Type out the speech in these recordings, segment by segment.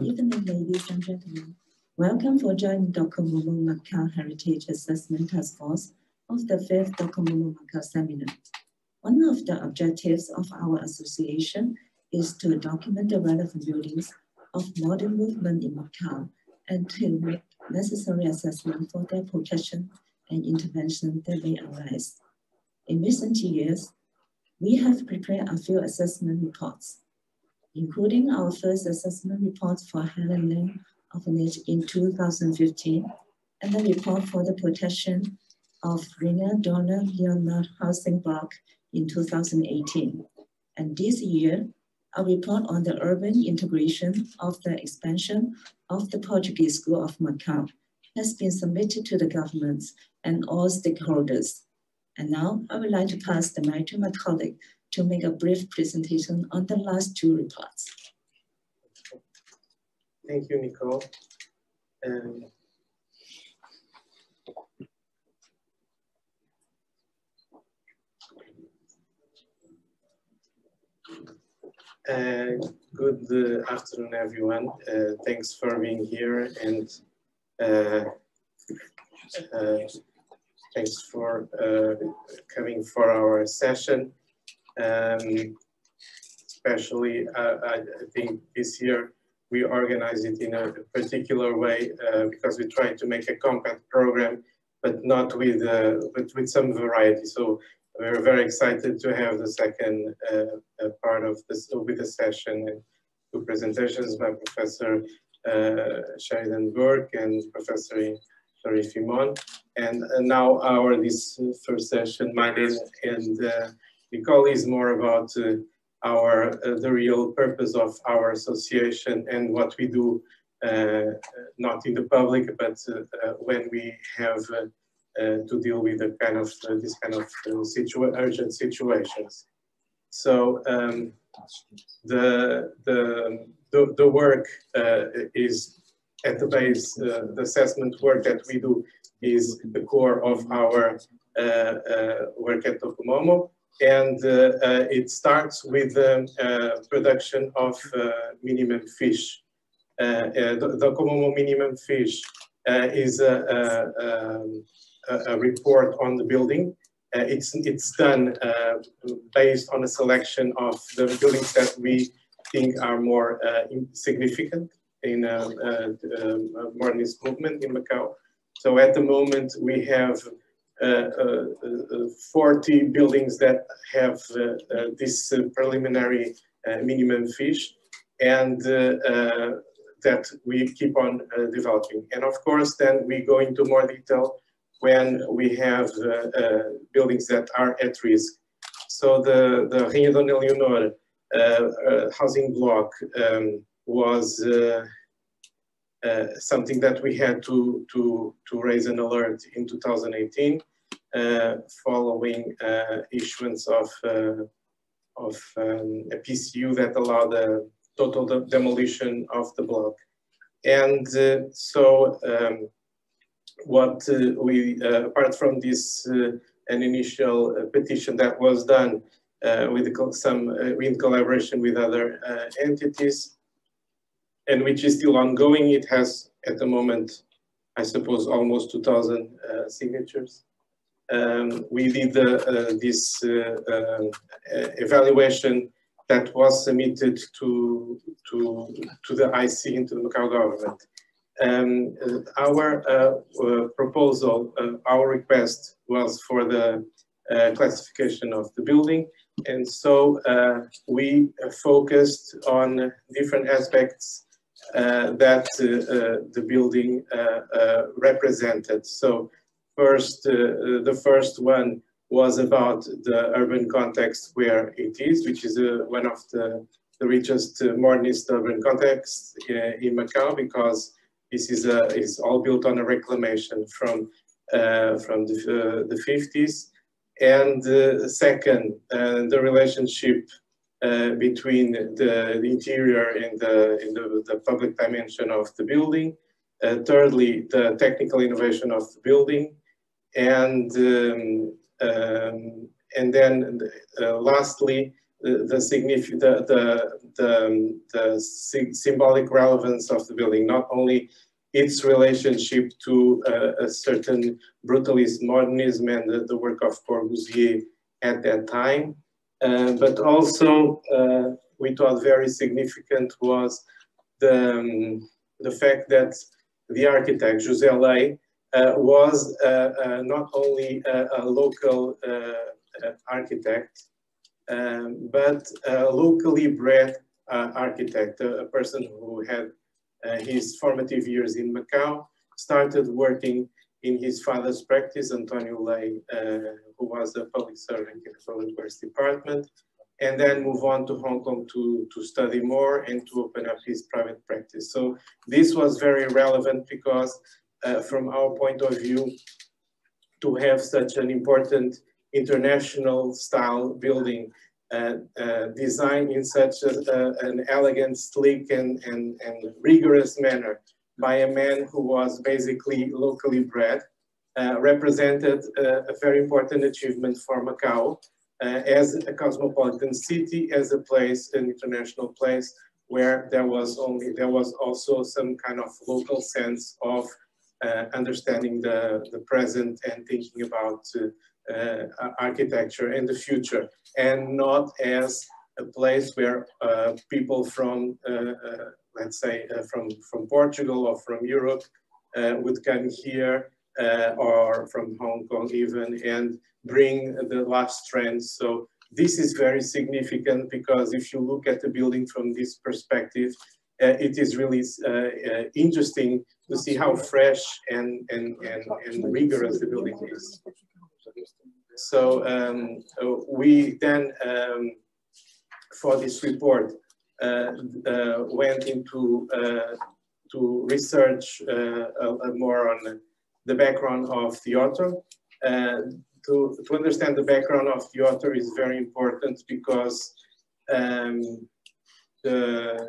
evening, ladies and gentlemen. Welcome for joining Docomomo Macau Heritage Assessment Task Force of the 5th Docomomo Macau Seminar. One of the objectives of our association is to document the relevant buildings of modern movement in Macau and to make necessary assessment for their protection and intervention that may arise. In recent years, we have prepared a few assessment reports, including our first assessment report for Helen Lim Orphanage in 2015, and the report for the protection of Rainha Dona Leonor Housing Block in 2018. And this year, a report on the urban integration of the expansion of the Portuguese School of Macau has been submitted to the governments and all stakeholders. And now I would like to pass the mic to my colleague to make a brief presentation on the last two reports. Thank you, Nicole. Um, Uh, good uh, afternoon, everyone. Uh, thanks for being here and uh, uh, thanks for uh, coming for our session. Um, especially, I, I, think this year we organize it in a particular way because we try to make a compact program, but not with, but with some variety. So we're very excited to have the second uh, uh, part of this with the session and two presentations by Professor uh, Sheridan Burke and Professor Sharif Imon. And uh, now our this first session, My mine and uh, Nicole is more about uh, our uh, the real purpose of our association and what we do not in the public, but when we have uh, to deal with the kind of uh, this kind of uh, situa urgent situations. So um, the, the, the the work is at the base. the assessment work that we do is the core of our work at Docomomo and uh, uh, it starts with the uh, production of minimum fiche. the, the minimum fiche is a, a, um, a, report on the building. Uh, it's, it's done uh, based on a selection of the buildings that we think are more uh, significant in uh, uh, um, modernist movement in Macau. So at the moment we have uh, 40 buildings that have this preliminary minimum fiche and that we keep on developing. And of course, then we go into more detail when we have uh, uh, buildings that are at risk. So the, the Rainha Dona Leonor uh, housing block um, was uh, something that we had to, to, to raise an alert in 2018 uh, following uh, issuance of, of um, a PCU that allowed the total de demolition of the block. And so um, what uh, we, uh, apart from this, uh, an initial petition that was done with some, in collaboration with other entities, and which is still ongoing, it has at the moment, I suppose, almost 2,000 signatures. Um, we did uh, this uh, uh, evaluation that was submitted to, to, to the IC, into the Macau government. Um, our uh, uh, proposal, uh, our request was for the classification of the building. And so we focused on different aspects uh, that uh, uh, the building represented. So first, the first one was about the urban context where it is, which is one of the, the richest modernist urban contexts in Macau because this is, a, is all built on a reclamation from, uh, from the, uh, the 50s. And uh, second, uh, the relationship uh, between the, the, interior and the, in the, the public dimension of the building. Uh, thirdly, the technical innovation of the building. And, um, um, and then lastly, the, the, the, the, the, the symbolic relevance of the building, not only its relationship to uh, a certain brutalist modernism and the, work of Corbusier at that time, uh, but also uh, we thought very significant was the, um, the fact that the architect, José Lei, uh, was uh, uh, not only a, a local architect, um, but a locally bred architect, a, a, person who had his formative years in Macau, started working in his father's practice, Antonio Lei, uh, who was a public servant in the public works department, and then move on to Hong Kong to, to study more and to open up his private practice. So this was very relevant because uh, from our point of view, to have such an important international style building uh, uh, designed in such a, an elegant, sleek, and, and, and rigorous manner by a man who was basically locally bred, uh, represented uh, a very important achievement for Macau uh, as a cosmopolitan city, as a place, an international place, where there was only there was also some kind of local sense of understanding the, the present and thinking about uh, uh, architecture and the future, and not as a place where people from, let's say, from, from Portugal or from Europe would come here or from Hong Kong even and bring the last trends. So this is very significant because if you look at the building from this perspective, uh, it is really uh, uh, interesting to see how fresh and, and, and, and rigorous the building is. So um, we then, um, for this report, uh, uh, went into uh, to research more on the background of the author. to, to understand the background of the author is very important because um, the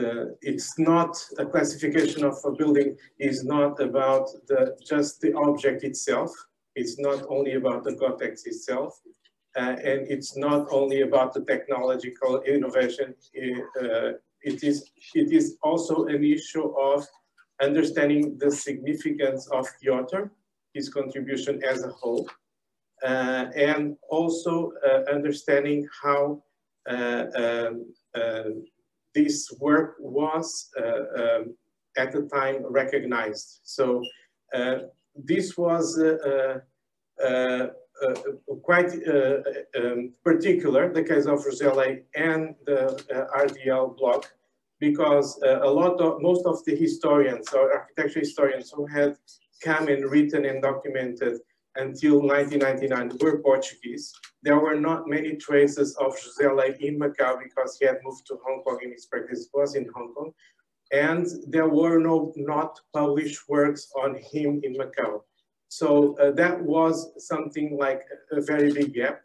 the, it's not a classification of a building is not about the, just the object itself. It's not only about the context itself. Uh, and it's not only about the technological innovation. Uh, it, is, it is also an issue of understanding the significance of author, his contribution as a whole, uh, and also uh, understanding how uh, um, uh, this work was uh, um, at the time recognized. So uh, this was uh, quite um, particular, the case of Lei and the RDL block, because a lot of, most of the historians or architecture historians who had come and written and documented until 1999 were Portuguese. There were not many traces of José in Macau because he had moved to Hong Kong and his practice was in Hong Kong. And there were no not published works on him in Macau. So uh, that was something like a very big gap.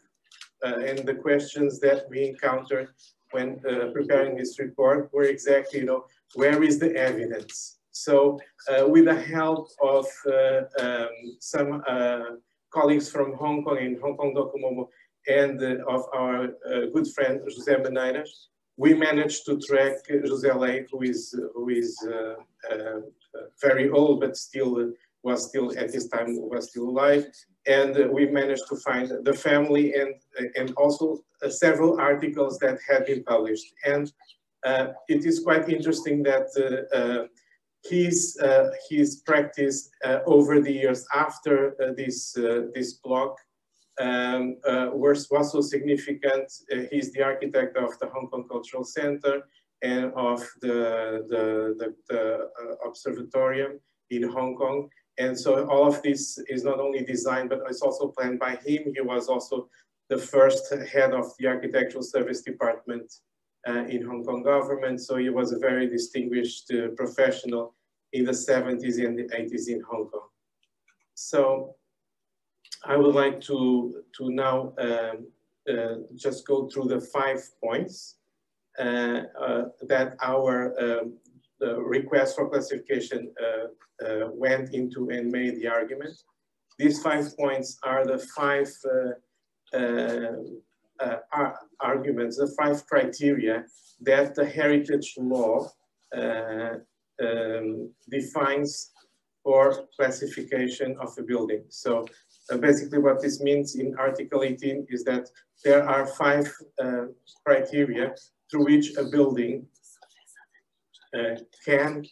Uh, and the questions that we encountered when uh, preparing this report were exactly, you know, where is the evidence? So uh, with the help of uh, um, some uh, colleagues from Hong Kong and Hong Kong Docomomo and of our good friend José Maneiras, we managed to track José Lei, who is, who is very old, but still was still at this time was still alive. And uh, we managed to find the family and and also uh, several articles that had been published. And uh, it is quite interesting that his uh, his practice uh, over the years after uh, this this block um, was was so significant. he's the architect of the Hong Kong Cultural Center and of the the, the, the observatorium in Hong Kong. And so all of this is not only designed, but it's also planned by him. He was also the first head of the architectural service department uh, in Hong Kong government. So he was a very distinguished uh, professional in the 70s and the 80s in Hong Kong. So I would like to, to now um, uh, just go through the five points uh, uh, that our um, request for classification uh, uh, went into and made the argument. These five points are the five uh, uh, arguments, the five criteria that the heritage law um, defines for classification of a building. So uh, basically what this means in Article 18 is that there are five uh, criteria through which a building uh, can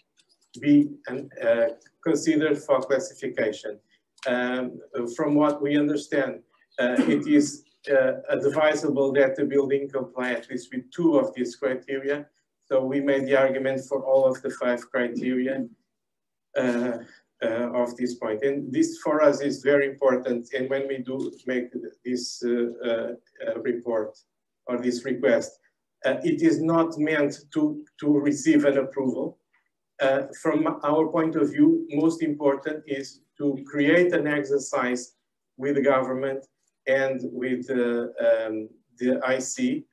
be an, uh, considered for classification. Um, from what we understand, uh, it is uh, advisable that the building comply at least with two of these criteria. So we made the argument for all of the five criteria uh, uh, of this point. And this for us is very important. And when we do make this report or this request, it is not meant to, to receive an approval. Uh, from our point of view, most important is to create an exercise with the government and with uh, um, the IC uh,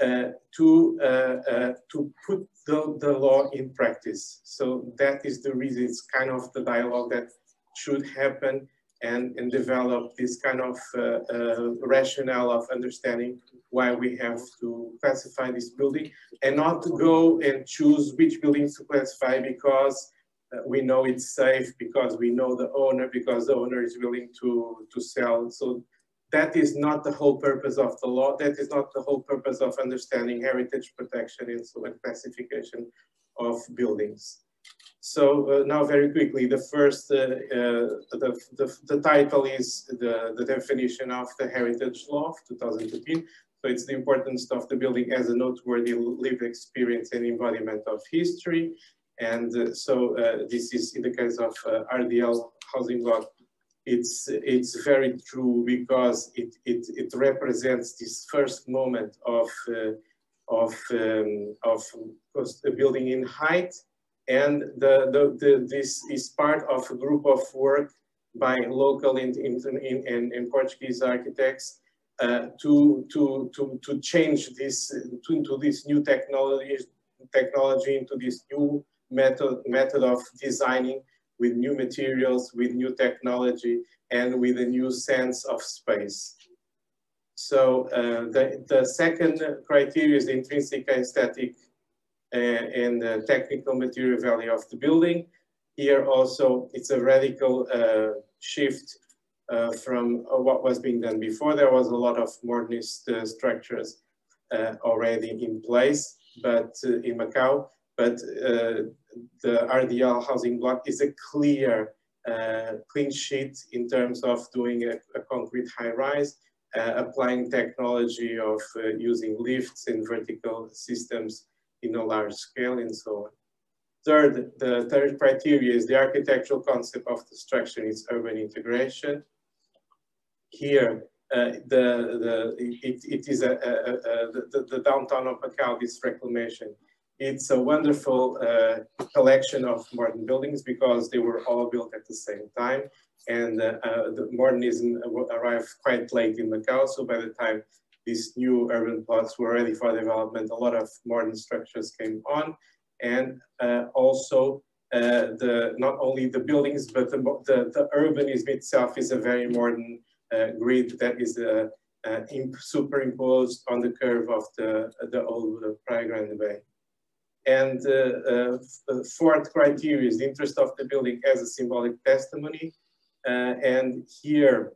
to, uh, uh, to put the, the law in practice. So that is the reason, it's kind of the dialogue that should happen and, and develop this kind of uh, uh, rationale of understanding why we have to classify this building and not to go and choose which buildings to classify because uh, we know it's safe, because we know the owner, because the owner is willing to, to sell. So that is not the whole purpose of the law. That is not the whole purpose of understanding heritage protection and classification of buildings. So uh, now very quickly, the first, uh, uh, the, the, the, title is the, the definition of the Heritage Law of 2015. So it's the importance of the building as a noteworthy lived experience and embodiment of history. And uh, so uh, this is in the case of uh, RDL housing block, it's, it's very true because it, it, it represents this first moment of, of, um, of building in height and the, the, the, this is part of a group of work by local in, in, in, in Portuguese architects uh, to, to, to, to change this to, into this new technology, technology into this new method, method of designing with new materials, with new technology, and with a new sense of space. So uh, the, the second criteria is the intrinsic aesthetic and the technical material value of the building. Here also, it's a radical uh, shift uh, from uh, what was being done before. There was a lot of modernist uh, structures uh, already in place, but uh, in Macau, but uh, the RDL housing block is a clear, uh, clean sheet in terms of doing a, a concrete high rise, uh, applying technology of using lifts and vertical systems in a large scale and so on. Third, the third criteria is the architectural concept of the structure its urban integration. Here, uh, the, the, it, it is a, a, a, the, the downtown of Macau, this reclamation. It's a wonderful uh, collection of modern buildings because they were all built at the same time. And uh, uh the modernism arrived quite late in Macau. So by the time these new urban plots were ready for development. A lot of modern structures came on, and uh, also uh, the not only the buildings, but the, the, the urbanism itself is a very modern uh, grid that is uh, uh, superimposed on the curve of the, the old Praia Grande Bay. And uh, fourth criteria is the interest of the building as a symbolic testimony. and here,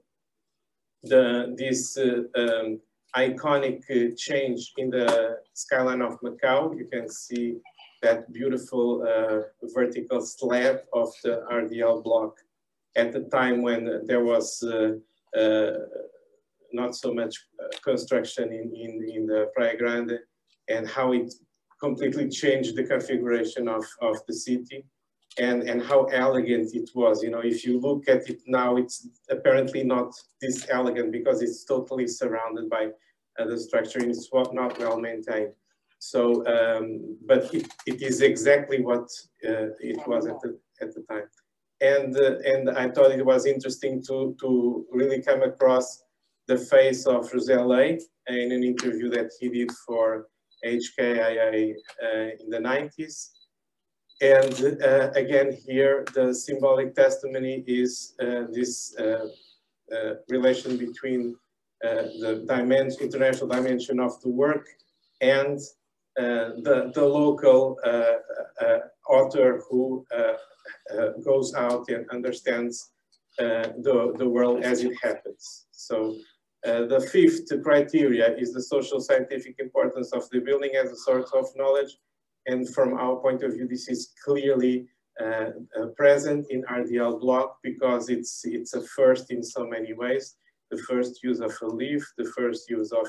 the, this um, iconic uh, change in the skyline of Macau. You can see that beautiful uh, vertical slab of the RDL block at the time when there was uh, uh, not so much uh, construction in, in, in the Praia Grande and how it completely changed the configuration of, of the city and, and how elegant it was. You know, if you look at it now, it's apparently not this elegant because it's totally surrounded by uh, the structure and it's not well maintained. So, um, but it, it is exactly what uh, it was at the, at the time. And, uh, and I thought it was interesting to, to really come across the face of Lei in an interview that he did for HKIA uh, in the 90s. And uh, again, here, the symbolic testimony is uh, this uh, uh, relation between uh, the dimension, international dimension of the work and the, the local author who goes out and understands the, the world as it happens. So uh, the fifth criteria is the social scientific importance of the building as a source of knowledge. And from our point of view, this is clearly uh, uh, present in RDL block because it's, it's a first in so many ways the first use of a leaf, the first use of,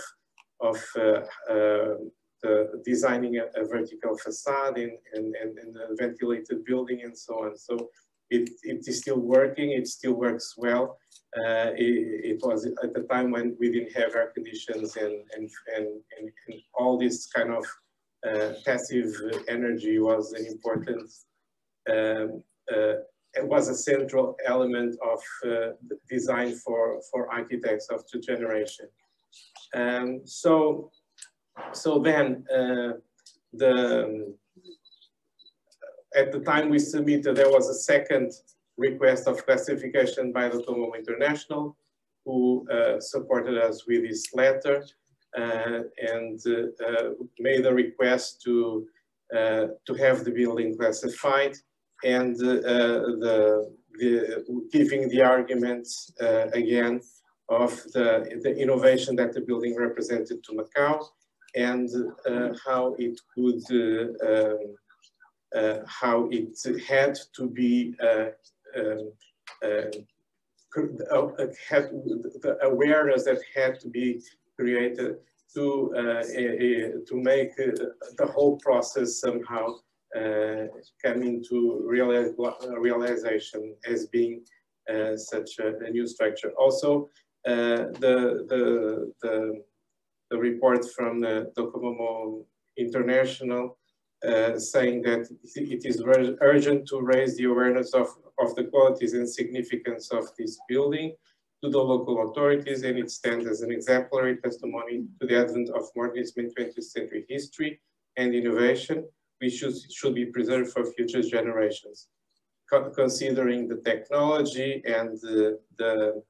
of uh, uh, the designing a, a, vertical facade in, in, a ventilated building and so on. So it, it is still working, it still works well. Uh, it, was at the time when we didn't have air conditions and, and, and, and, and all this kind of uh, passive energy was an important um, uh, it was a central element of uh, design for, for architects of the generation. Um, so, so then uh, the, at the time we submitted, there was a second request of classification by the Docomomo International, who uh, supported us with this letter uh, and uh, uh, made a request to, to have the building classified and uh, the, the, giving the arguments uh, again of the, the innovation that the building represented to Macau and uh, how it could um, uh, how it had to be uh, uh, Um, um, uh, uh, had the awareness that had to be created to uh, to make the whole process somehow uh, come into realize, realization as being uh, such a, a, new structure. Also, uh, the, the, the, the, report from the Docomomo International uh, saying that it is urgent to raise the awareness of, of the qualities and significance of this building to the local authorities and it stands as an exemplary testimony to the advent of modernism in 20th century history and innovation which should, should be preserved for future generations, Co considering the technology and the, the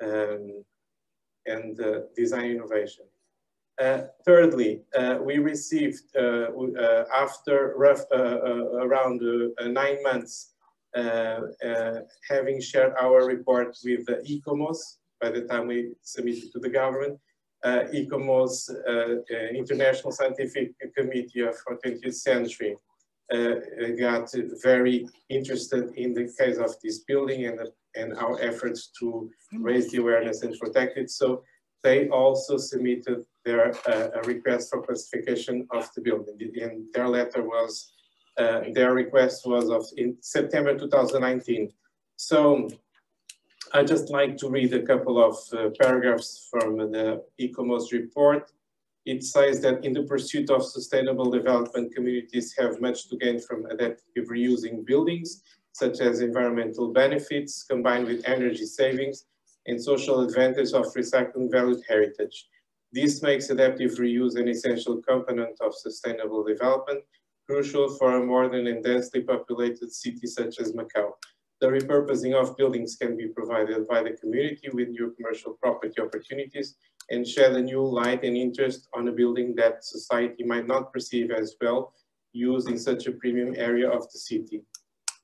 um, and the design innovation. Uh, thirdly, uh, we received, uh, uh after rough, uh, uh, around nine months, having shared our report with the ICOMOS, by the time we submitted to the government, uh, ICOMOS, uh, International Scientific Committee for 20th Century, uh, got very interested in the case of this building and, and our efforts to raise the awareness and protect it. So they also submitted their uh, request for classification of the building. And their letter was, uh, their request was of in September 2019. So I just like to read a couple of uh, paragraphs from the ICOMOS report. It says that in the pursuit of sustainable development, communities have much to gain from adaptive reusing buildings, such as environmental benefits combined with energy savings and social advantage of recycling valued heritage. This makes adaptive reuse an essential component of sustainable development, crucial for a modern and densely populated city such as Macau. The repurposing of buildings can be provided by the community with new commercial property opportunities and shed a new light and interest on a building that society might not perceive as well used in such a premium area of the city.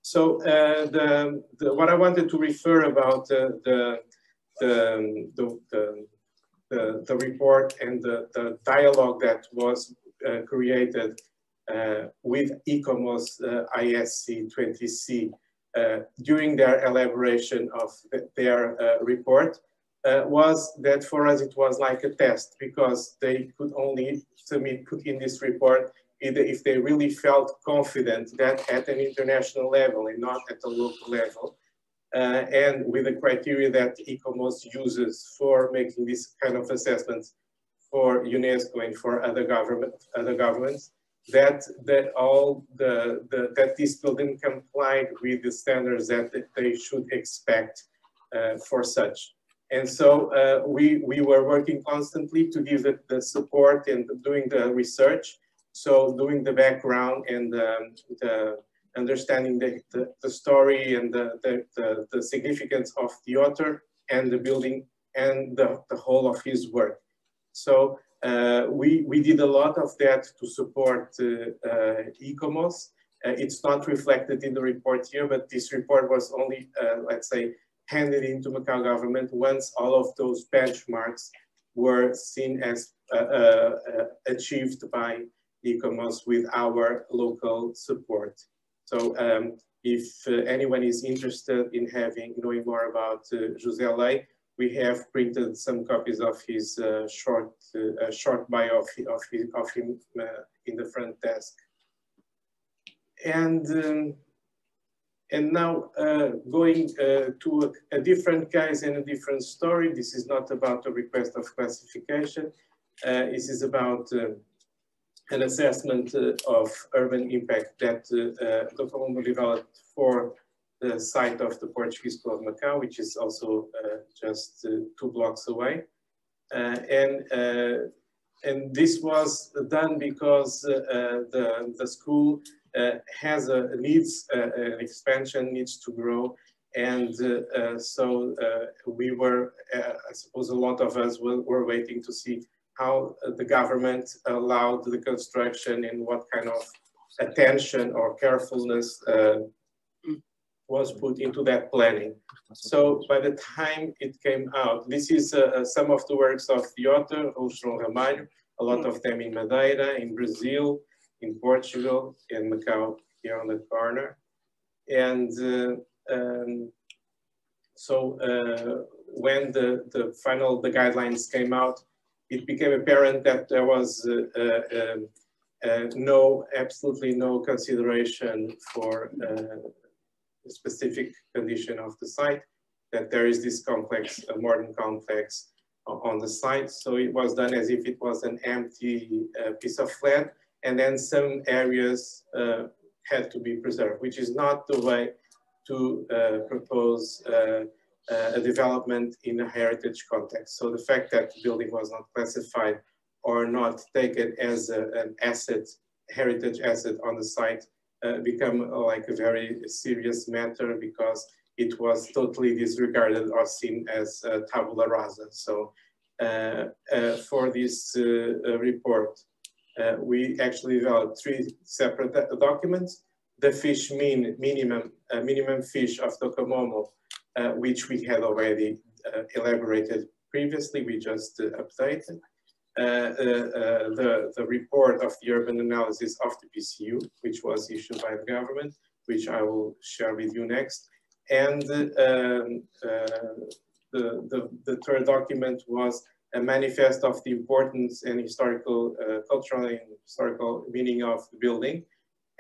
So uh, the, the, what I wanted to refer about uh, the, the, the, the, the, report and the, the dialogue that was uh, created uh, with ICOMOS uh, ISC 20C uh, during their elaboration of their uh, report uh, was that for us it was like a test because they could only submit, put in this report if they really felt confident that at an international level and not at a local level, uh, and with the criteria that ICOMOS uses for making this kind of assessments for UNESCO and for other government other governments, that that all the, the that this building complied with the standards that they should expect uh, for such. And so uh, we we were working constantly to give the, the support and doing the research. So doing the background and um, the understanding the, the, the, story and the, the, the, significance of the author and the building and the, the whole of his work. So uh, we, we did a lot of that to support uh, uh, ICOMOS. it's not reflected in the report here, but this report was only, let's say, handed into Macau government once all of those benchmarks were seen as achieved by ICOMOS with our local support. So um, if uh, anyone is interested in having knowing more about uh, José Lei, we have printed some copies of his uh, short uh, short bio of, of, his, of him uh, in the front desk. And um, and now uh, going to a, a, different case and a different story. This is not about a request of classification. This is about an assessment of urban impact that uh, developed for the site of the Portuguese School of Macau, which is also uh, just uh, two blocks away. Uh, and, uh, and this was done because the, the school has a needs an expansion, needs to grow. And so we were, I suppose a lot of us were, were waiting to see how the government allowed the construction and what kind of attention or carefulness uh, was put into that planning. So by the time it came out, this is uh, uh some of the works of the author, Ramalho, a lot of them in Madeira, in Brazil, in Portugal, in Macau, here on the corner. And uh, um, so uh, when the, the final, the guidelines came out, it became apparent that there was uh, uh, uh, no, absolutely no consideration for the specific condition of the site, that there is this complex, a modern complex on the site. So it was done as if it was an empty piece of land, and then some areas uh, had to be preserved, which is not the way to uh, propose uh, a development in a heritage context. So the fact that the building was not classified or not taken as a, an asset, heritage asset on the site uh, become uh, like a very serious matter because it was totally disregarded or seen as uh, tabula rasa. So uh, uh, for this uh, report, we actually developed three separate documents. The fiche mean minimum, minimum fiche of Docomomo, which we had already elaborated previously, we just updated. Uh, uh, the, the report of the urban analysis of the PCU, which was issued by the government, which I will share with you next. And um, uh, the, the, the third document was a manifest of the importance and historical, uh, cultural and historical meaning of the building.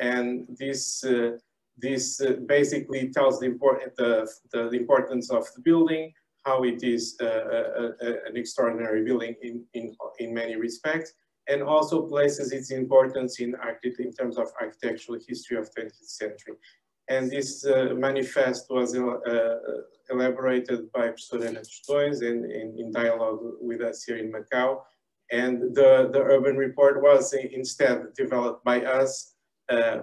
And this, uh, this uh, basically tells the, the, the, importance of the building, how it is uh, uh, uh, an extraordinary building in, in, in many respects, and also places its importance in, in terms of architectural history of 20th century. And this uh, manifest was uh, elaborated by Professor Ana Tostões in, in, dialogue with us here in Macau. And the, the urban report was instead developed by us uh,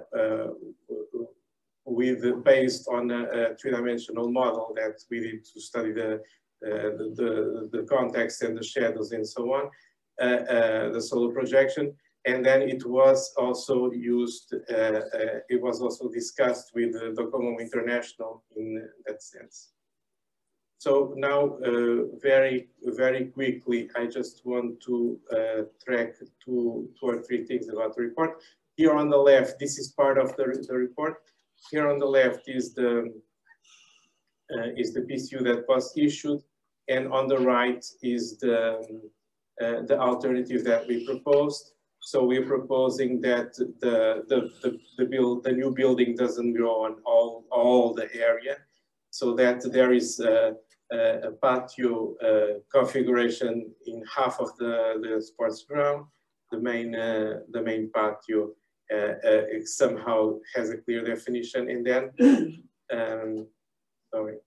with based on a, a three-dimensional model that we did to study the, uh, the, the, the, context and the shadows and so on, uh, uh, the solar projection. And then it was also used, uh, uh, it was also discussed with the Docomomo International in that sense. So now, uh, very, very quickly, I just want to track two, two or three things about the report. Here on the left, this is part of the, the report. Here on the left is the uh, is the PCU that was issued, and on the right is the uh, the alternative that we proposed. So we're proposing that the the the, the build the new building doesn't grow on all all the area, so that there is a, a patio uh, configuration in half of the the sports ground, the main uh, the main patio it somehow has a clear definition and then, um, sorry.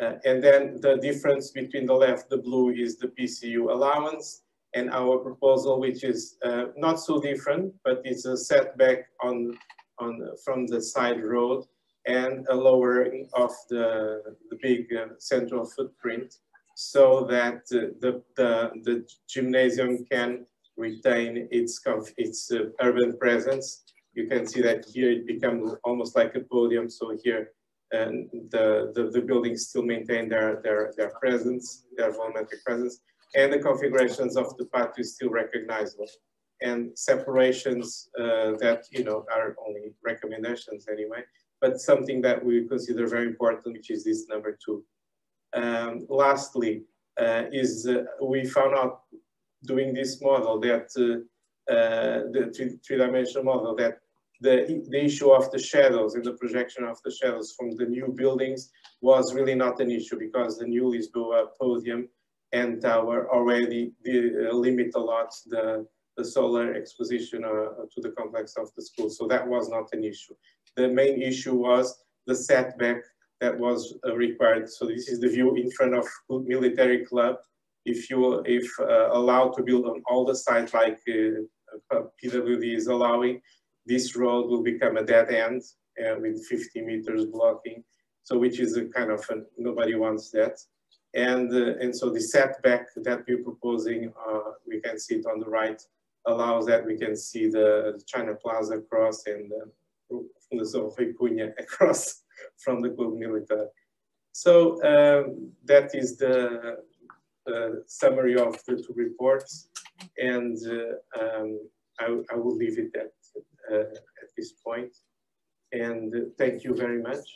Uh, and then the difference between the left, the blue is the PCU allowance and our proposal, which is uh, not so different, but it's a setback on, on from the side road and a lowering of the, the big uh, central footprint. so that uh, the, the, the gymnasium can retain its, its uh, urban presence. You can see that here it becomes almost like a podium. So here and the, the, the buildings still maintain their, their, their presence, their volumetric presence, and the configurations of the path is still recognizable. And separations uh, that, you know, are only recommendations anyway, but something that we consider very important, which is this number two. Um, lastly, uh, is uh, we found out doing this model that uh, uh, the three-dimensional model that the, the issue of the shadows and the projection of the shadows from the new buildings was really not an issue because the new Lisboa podium and tower already uh, limit a lot the, the solar exposition uh, to the complex of the school. So that was not an issue. The main issue was the setback that was uh, required. So this is the view in front of military club. If you if uh, allowed to build on all the sites like uh, uh PWD is allowing, this road will become a dead end uh, with 50 meters blocking. So which is a kind of, a, nobody wants that. And, uh, and so the setback that we're proposing, uh, we can see it on the right, allows that we can see the China Plaza across and the Fundação Rui Cunha across from the Club Militar. So um, that is the summary of the two reports. And uh, um, I, I, will leave it at, uh, at this point. And thank you very much.